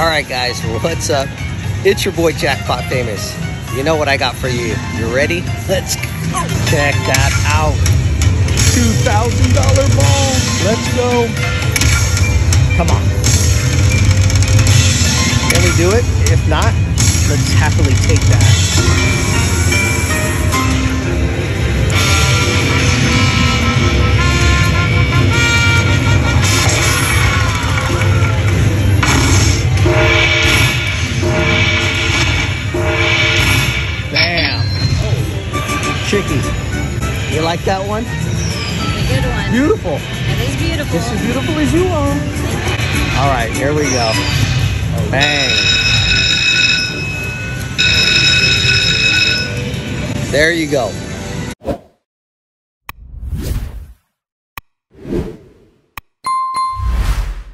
All right, guys, what's up? It's your boy Jackpot Famous. You know what I got for you. You ready? Let's go. Check that out. $2,000 ball. Let's go. Come on. Can we do it? If not, let's happily take that. Chicky. You like that one? It's A good one. Beautiful. It is beautiful. Just as beautiful as you are. All right, here we go. Bang. There you go.